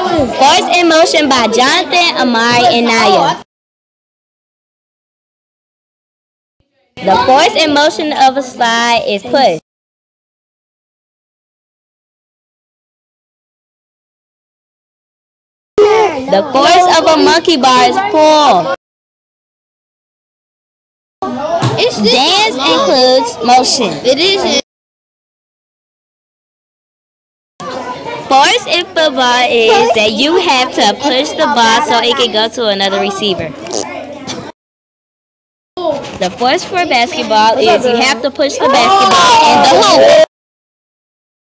Force in Motion by Jonathan, Amari, and Niya. The force in motion of a slide is push. The force of a monkey bar is pull. Dance includes motion. It is. Force in football is that you have to push the ball so it can go to another receiver. The force for basketball is you have to push the basketball in the hoop.